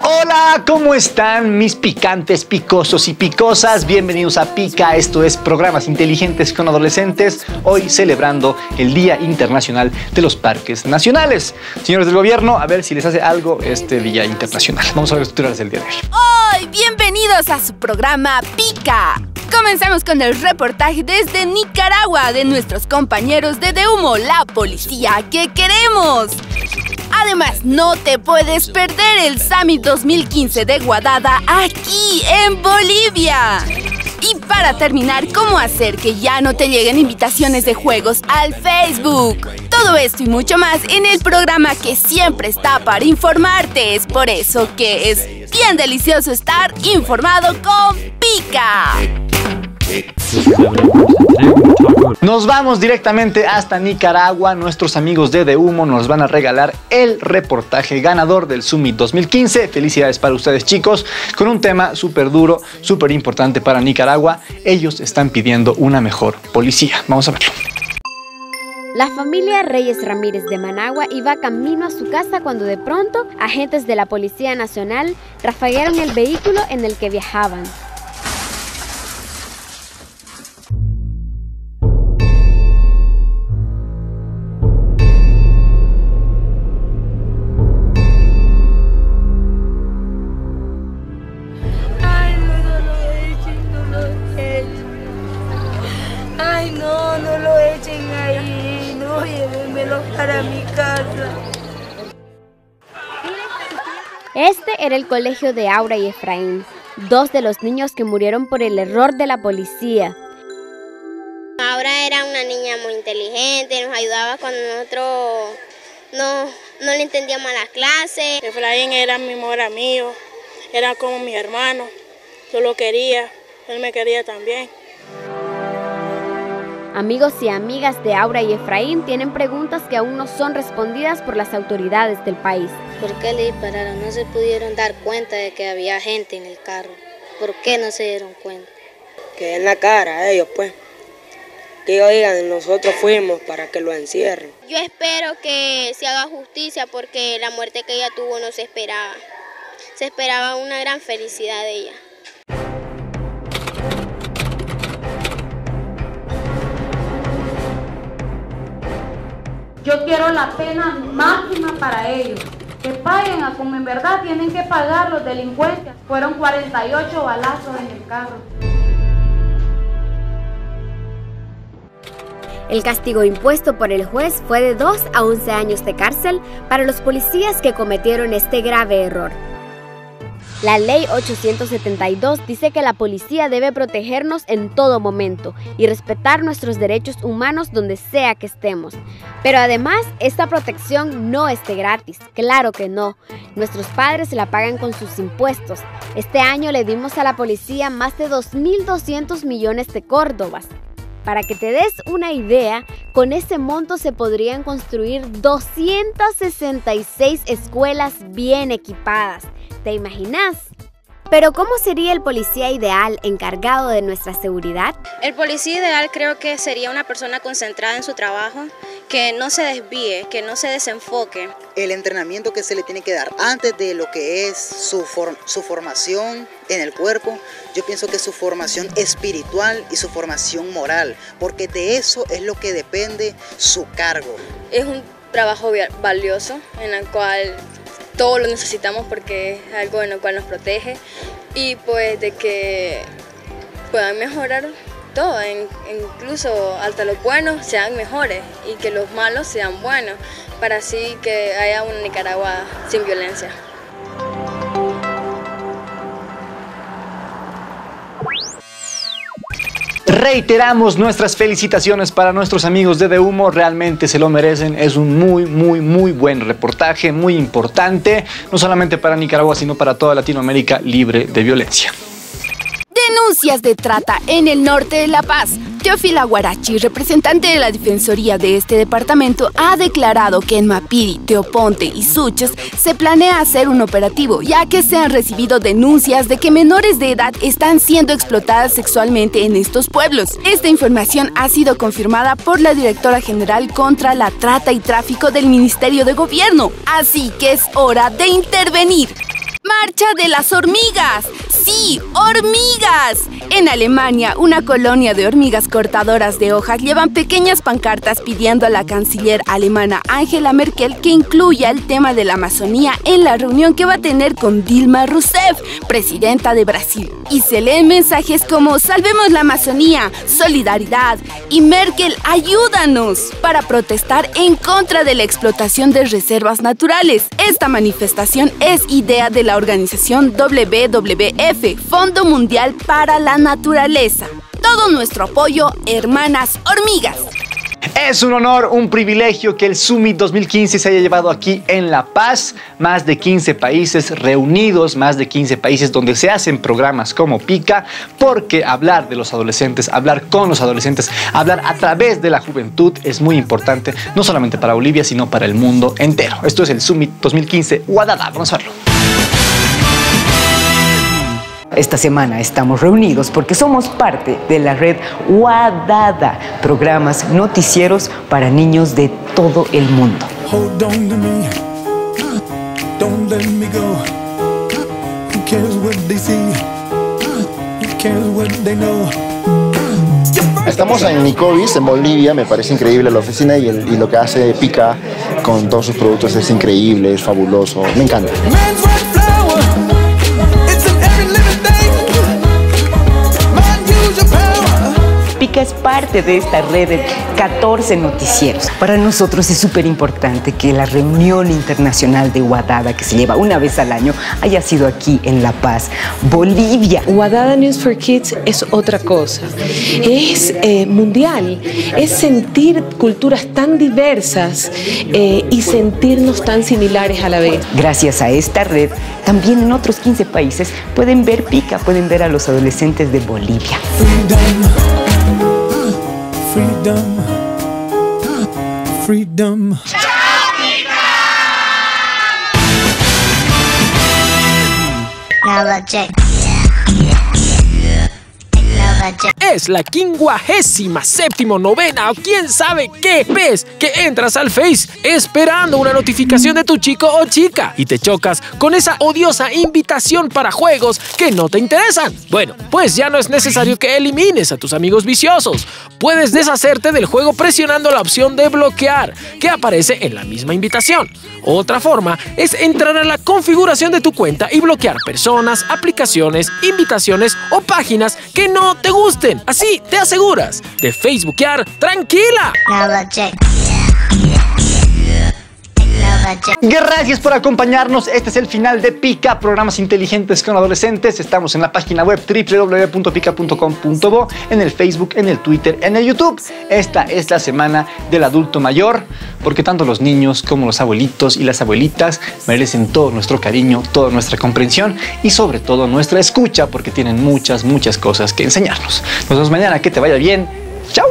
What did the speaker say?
Hola, ¿cómo están mis picantes, picosos y picosas? Bienvenidos a Pica, esto es Programas Inteligentes con Adolescentes, hoy celebrando el Día Internacional de los Parques Nacionales. Señores del gobierno, a ver si les hace algo este Día Internacional. Vamos a ver los titulares del día de hoy. Hoy, bienvenidos a su programa Pica. Comenzamos con el reportaje desde Nicaragua de nuestros compañeros de De Humo, la policía que queremos. Además, no te puedes perder el Summit 2015 de Guadada aquí en Bolivia. Y para terminar, cómo hacer que ya no te lleguen invitaciones de juegos al Facebook. Todo esto y mucho más en el programa que siempre está para informarte. Es por eso que es bien delicioso estar informado con Pica. Nos vamos directamente hasta Nicaragua. Nuestros amigos de De Humo nos van a regalar el reportaje ganador del Summit 2015. Felicidades para ustedes, chicos, con un tema súper duro, súper importante para Nicaragua. Ellos están pidiendo una mejor policía. Vamos a verlo. La familia Reyes Ramírez de Managua iba camino a su casa cuando de pronto agentes de la Policía Nacional rafaguearon el vehículo en el que viajaban. Ay, no, no lo echen ahí. No, llévenmelo para mi casa. Este era el colegio de Aura y Efraín, dos de los niños que murieron por el error de la policía. Aura era una niña muy inteligente, nos ayudaba cuando nosotros no, no le entendíamos a las clases. Efraín era mi mejor amigo, era como mi hermano. Yo lo quería, él me quería también. Amigos y amigas de Aura y Efraín tienen preguntas que aún no son respondidas por las autoridades del país. ¿Por qué le dispararon? No se pudieron dar cuenta de que había gente en el carro. ¿Por qué no se dieron cuenta? que en la cara a ellos, pues. Que ellos digan, nosotros fuimos para que lo encierren. Yo espero que se haga justicia porque la muerte que ella tuvo no se esperaba. Se esperaba una gran felicidad de ella. Yo quiero la pena máxima para ellos. Que paguen a como en verdad tienen que pagar los delincuentes. Fueron 48 balazos en el carro. El castigo impuesto por el juez fue de 2 a 11 años de cárcel para los policías que cometieron este grave error. La ley 872 dice que la policía debe protegernos en todo momento y respetar nuestros derechos humanos donde sea que estemos. Pero además, esta protección no es de gratis, claro que no. Nuestros padres la pagan con sus impuestos. Este año le dimos a la policía más de 2.200 millones de córdobas. Para que te des una idea, con ese monto se podrían construir 266 escuelas bien equipadas. ¿Te imaginas? Pero ¿cómo sería el policía ideal encargado de nuestra seguridad? El policía ideal creo que sería una persona concentrada en su trabajo, que no se desvíe, que no se desenfoque. El entrenamiento que se le tiene que dar antes de lo que es su, for- su formación en el cuerpo, yo pienso que su formación espiritual y su formación moral, porque de eso es lo que depende su cargo. Es un trabajo valioso en el cual todos lo necesitamos porque es algo en el cual nos protege y pues de que puedan mejorar todo, incluso hasta los buenos sean mejores y que los malos sean buenos, para así que haya una Nicaragua sin violencia. Reiteramos nuestras felicitaciones para nuestros amigos de De Humo, realmente se lo merecen, es un muy, muy, muy buen reportaje, muy importante, no solamente para Nicaragua, sino para toda Latinoamérica libre de violencia. Denuncias de trata en el norte de La Paz. Teófila Guarachi, representante de la Defensoría de este departamento, ha declarado que en Mapiri, Teoponte y Suches se planea hacer un operativo, ya que se han recibido denuncias de que menores de edad están siendo explotadas sexualmente en estos pueblos. Esta información ha sido confirmada por la directora general contra la trata y tráfico del Ministerio de Gobierno, así que es hora de intervenir. Marcha de las hormigas. Sí, hormigas. En Alemania, una colonia de hormigas cortadoras de hojas llevan pequeñas pancartas pidiendo a la canciller alemana Angela Merkel que incluya el tema de la Amazonía en la reunión que va a tener con Dilma Rousseff, presidenta de Brasil. Y se leen mensajes como Salvemos la Amazonía, Solidaridad y Merkel, ayúdanos para protestar en contra de la explotación de reservas naturales. Esta manifestación es idea de la organización WWF, Fondo Mundial para la Naturaleza. Todo nuestro apoyo, hermanas hormigas. Es un honor, un privilegio que el Summit 2015 se haya llevado aquí en La Paz. Más de 15 países reunidos, más de 15 países donde se hacen programas como Pica, porque hablar de los adolescentes, hablar con los adolescentes, hablar a través de la juventud es muy importante, no solamente para Bolivia, sino para el mundo entero. Esto es el Summit 2015 Guadalajara. Vamos a verlo. Esta semana estamos reunidos porque somos parte de la red Wadada, programas noticieros para niños de todo el mundo. Estamos en Nicovis, en Bolivia, me parece increíble la oficina y, y lo que hace Pica con todos sus productos es increíble, es fabuloso, me encanta. Es parte de esta red de 14 noticieros. Para nosotros es súper importante que la reunión internacional de Guadada, que se lleva una vez al año, haya sido aquí en La Paz, Bolivia. Guadada News for Kids es otra cosa. Es eh, mundial. Es sentir culturas tan diversas eh, y sentirnos tan similares a la vez. Gracias a esta red, también en otros 15 países pueden ver Pica, pueden ver a los adolescentes de Bolivia. Freedom. Freedom. Now. Es la quincuagésima séptimo novena o quién sabe qué ves que entras al Face esperando una notificación de tu chico o chica y te chocas con esa odiosa invitación para juegos que no te interesan. Bueno, pues ya no es necesario que elimines a tus amigos viciosos. Puedes deshacerte del juego presionando la opción de bloquear que aparece en la misma invitación. Otra forma es entrar a la configuración de tu cuenta y bloquear personas, aplicaciones, invitaciones o páginas que no te gusten. Así te aseguras de Facebookear tranquila. Gracias por acompañarnos. Este es el final de Pica, programas inteligentes con adolescentes. Estamos en la página web www.pica.com.bo, en el Facebook, en el Twitter, en el YouTube. Esta es la semana del adulto mayor, porque tanto los niños como los abuelitos y las abuelitas merecen todo nuestro cariño, toda nuestra comprensión y sobre todo nuestra escucha, porque tienen muchas, muchas cosas que enseñarnos. Nos vemos mañana, que te vaya bien. ¡Chao!